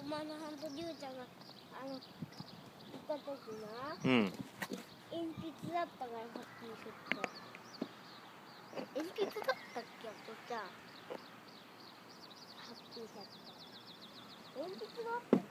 お前のハンとりゅうちゃんがあの行った時なうん。鉛筆だったからハッピーセっト。鉛筆だったっけ？お父ちゃんハッピーセット。鉛筆がった